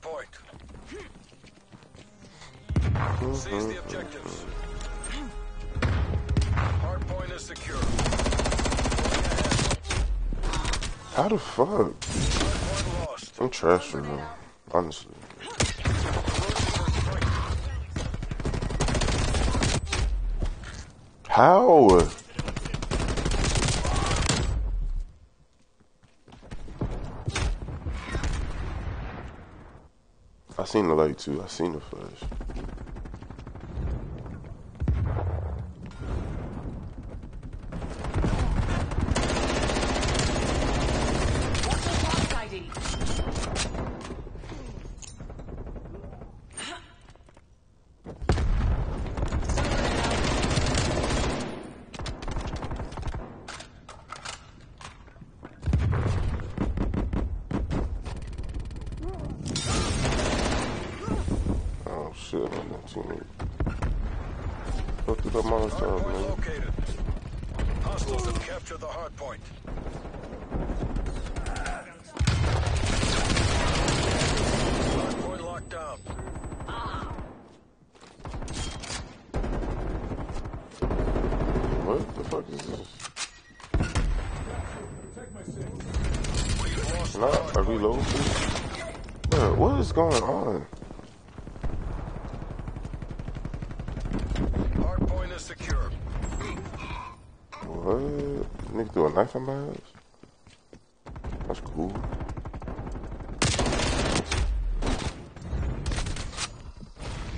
point. Seize the objectives. Hard point is secure. How the fuck? Hard point lost. I'm trash for real. Honestly. How? I seen the light too. I seen the flash. Shit, I'm not teammate. Fuck it up my Hard time, man. located. Hostiles have captured the hard point. Hard point locked down. What the fuck is this? We've lost the are we low? Bro, what is going on? Hard point is secure. What? Nigga threw a knife in my ass? That's cool.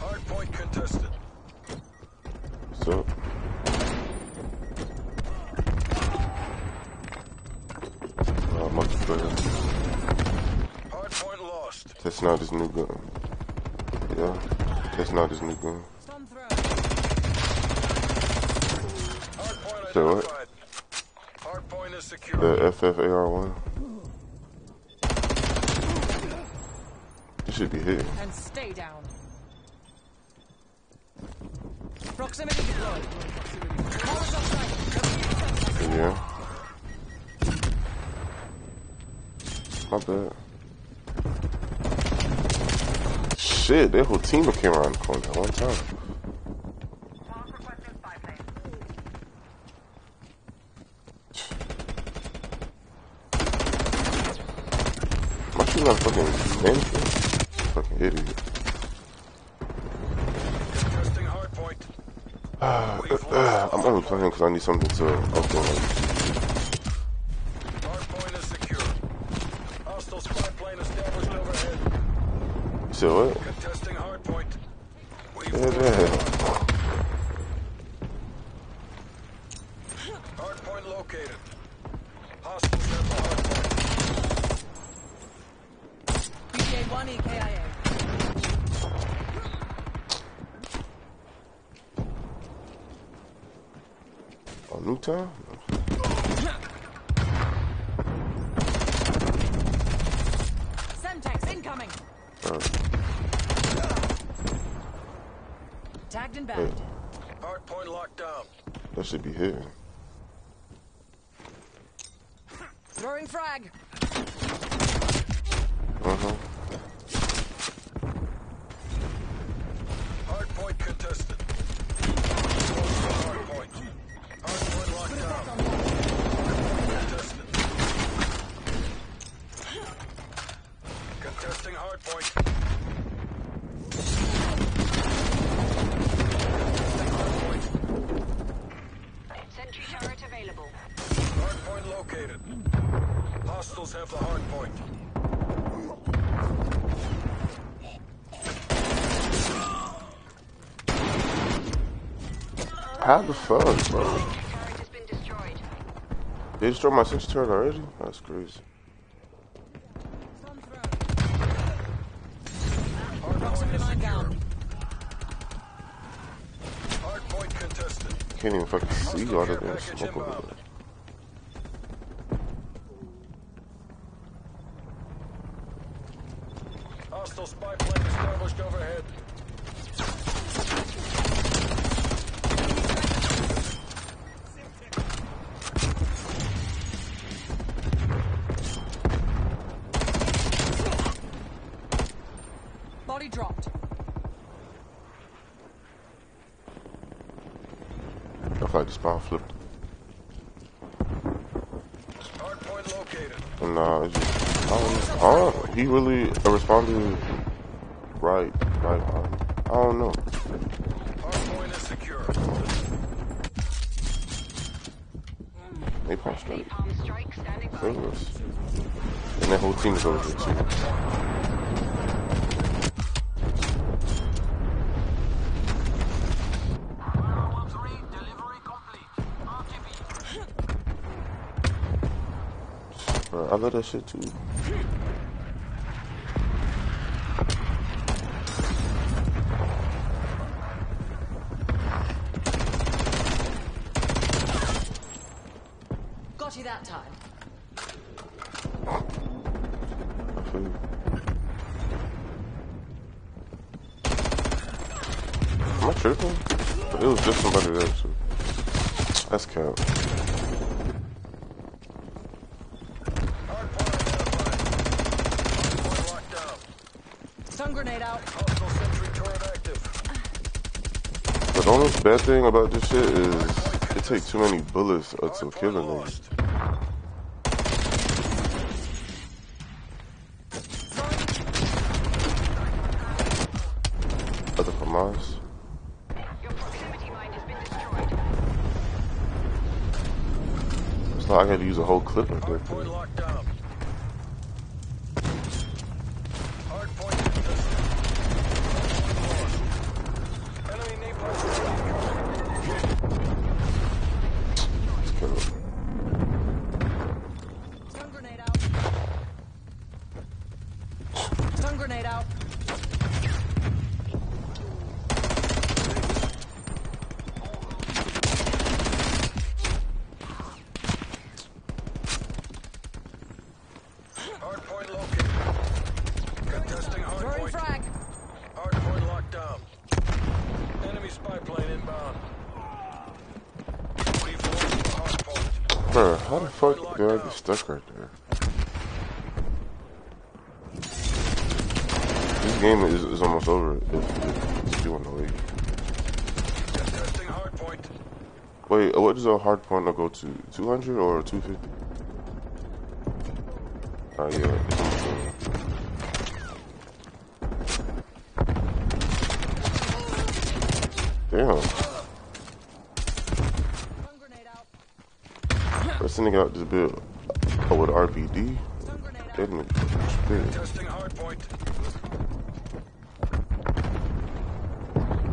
Hard point contested. What's up? Uh, Hard point lost. Testing out this new gun. Yeah. Testing out this new gun. Stun throw. Hard point So what? identified. Hard point is secure. The FFAR1. This should be hitting. And stay down. Proximity deployed. Yeah. My bad. Shit, that whole team came around the corner at one time. My shit not fucking anything. Fucking idiot. Testing hard point. Ah, uh, uh, I'm only playing because I need something to upload. Hard point is secure. Hostile spy plane established overhead. You said what? Contesting hard point. We've Yeah, lost yeah. the hard point. Hard point located. Hostiles have the hard point. BTA 1 EKIA. On Nuketown? Semtex incoming. Uh, Tagged and bagged. Hard point locked down. that should be hitting. Throwing frag. Uh-huh. Hard point contested. Lost the hard point. Hard point locked down. Hard point contested. Contesting hard point. Contesting hard point. Sentry turret available. Hard point located. Hostiles have the hard point. How the fuck, bro? Turret has been destroyed. They destroyed my six turret already? That's crazy. Stun throw. Hard point Proximity is mine secure. down. Hard point contested. Can't even fucking see all care that damn smoke over there. Hostile spy plane established overhead. Body dropped. I thought this spy flipped. Hardpoint located. Nah, it's just, I don't, I don't, oh, he really responded right, right on. I don't know. They. Palm strike. Fingers. And that whole team is over there too. I love that shit too. Got you that time. I feel you. Am I tripping? It was just somebody there too. That's cap. Hard point identified. Hard point locked down. Stun grenade out. Hostile sentry turret active. But the only bad thing about this shit is it takes too many bullets to Hard kill a point nigga. lost. Other from Like I gotta use a whole clip right there. Hard point locked down. Hard point contested. Lost. Enemy napalm Let's kill it. Stun grenade out. Stun grenade out. Hard point located. Contesting hard Throwing point. frag. Hard point locked down. Enemy spy plane inbound. We've lost the hard point. Bro, how the fuck did I get stuck right there? This game is, is almost over if, if, if you want to. Wait, uh, what does a hard point go to? 200 or 250? Oh yeah, it's almost over. Damn. Stun grenade thing out this build oh, with RPD. Stun grenade out. That nigga shit. Testing hard point.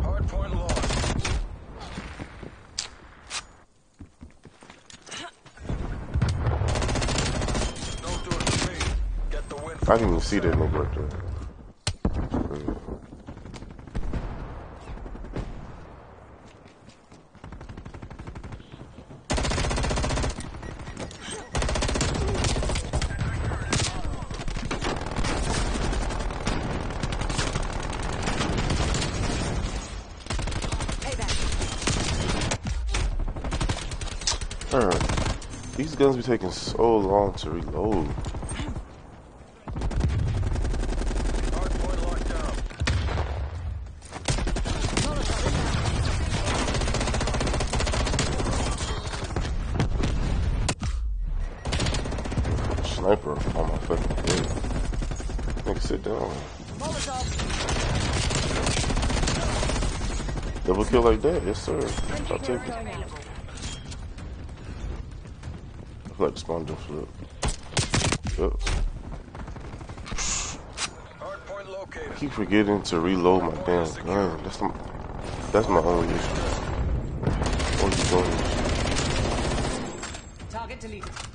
Hard point lost. No doing for me. Get the win. I didn't even see that nigga right there. That's crazy. Bruh, These guns be taking so long to reload. Sniper on my fucking head. Nigga, sit down. Double kill like that, yes sir. I'll take it. Going out. I feel like the spawn just flip. Yep. Hard point keep forgetting to reload my damn gun. That's my, that's my only issue. What you doing? Target deleted.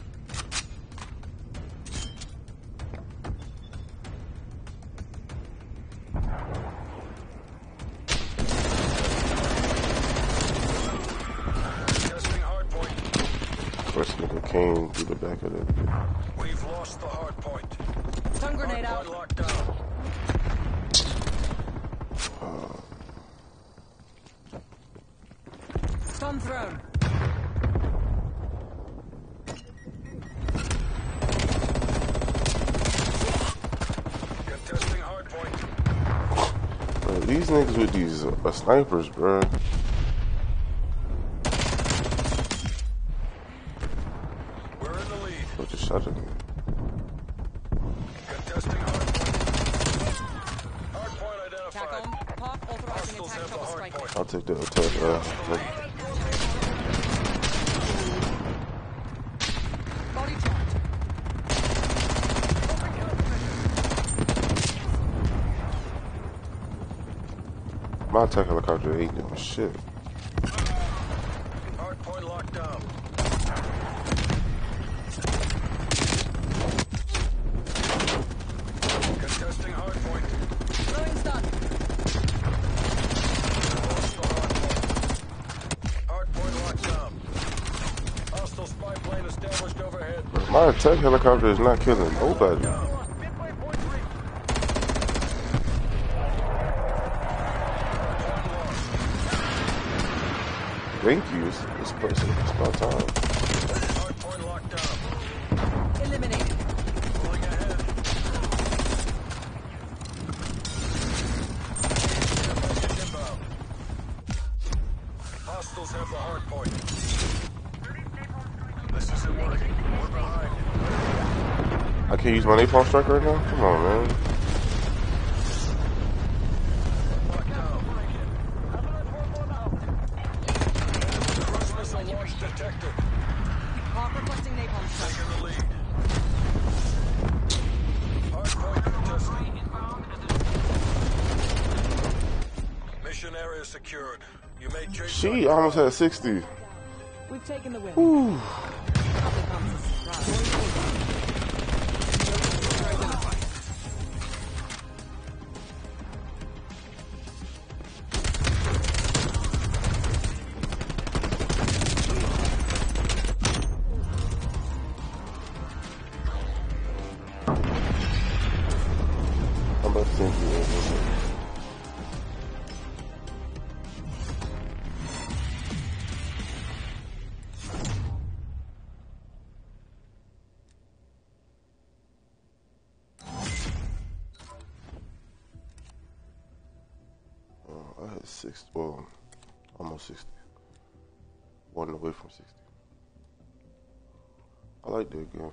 First nigga came through the back of that. bitch. We've lost the hard point. Stun grenade point out. locked down. Stun thrown. Contesting hard point. Bro, these niggas with these uh, snipers, bro. Touching me. Contesting hardpoint. Hardpoint identified. Hostiles have the hardpoint. I'll take the attack. Uh. My attack helicopter ain't doing shit. Hardpoint locked down. Contesting hardpoint. Throwing stun. Hostile hardpoint. Hardpoint locked down. Hostile spy plane established overhead. My attack helicopter is not killing nobody. Midway point. Thank you. It's, it's, it's, it's about time. Hardpoint locked down. Eliminated. Pulling ahead. Message inbound. Hostiles have the hard point. This isn't working. We're behind. I can't use my napalm strike right now? Come on, man. Locked down. Cruise missile launch detected. Park requesting napalm strike. Taking the lead. Hardpoint contested. Mission area secured. You made Jason. She almost had 60. We've taken the win. Whew. Six, well, almost 60. One away from 60. I like that game.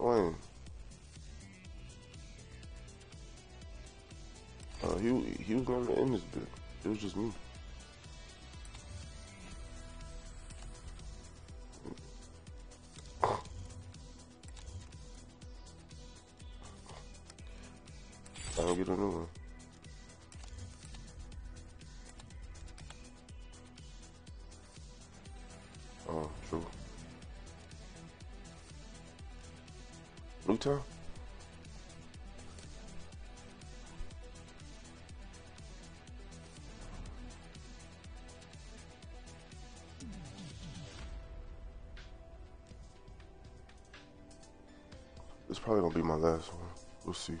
Wayne. Uh, he he was never in this bit. It was just me. I don't get a new one. Luton? This probably gonna be my last one. We'll see.